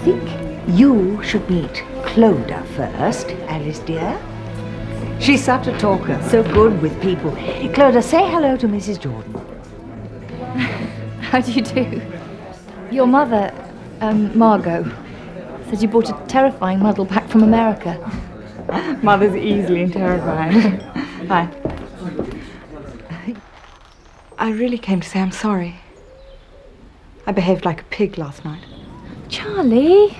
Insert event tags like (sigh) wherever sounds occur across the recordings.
Think you should meet Clodagh first, Alice dear. She's such a talker, so good with people. Clodagh, say hello to Mrs. Jordan. (laughs) How do you do? Your mother, um, Margot, said you brought a terrifying muddle back from America. (laughs) Mother's easily terrifying. (laughs) Hi. I really came to say I'm sorry. I behaved like a pig last night. Charlie!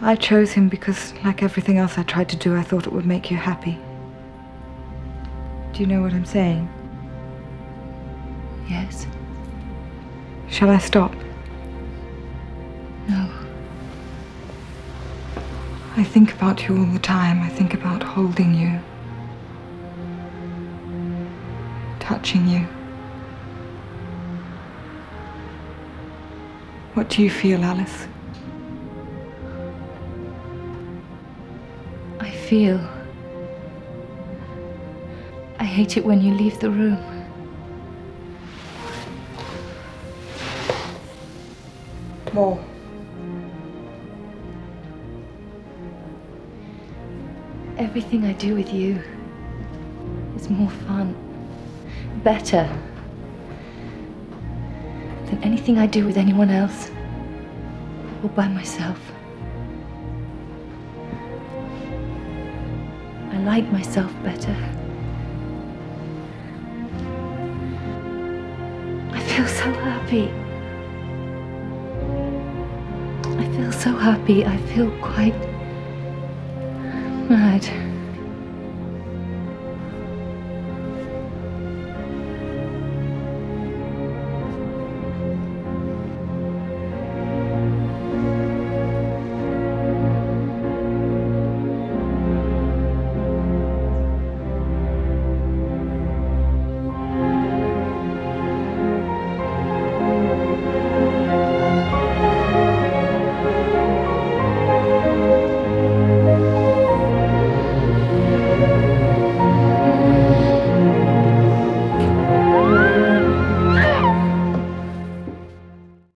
I chose him because, like everything else I tried to do, I thought it would make you happy. Do you know what I'm saying? Yes. Shall I stop? I think about you all the time. I think about holding you, touching you. What do you feel, Alice? I feel. I hate it when you leave the room. More. Everything I do with you is more fun, better than anything I do with anyone else or by myself. I like myself better. I feel so happy. I feel so happy. I feel quite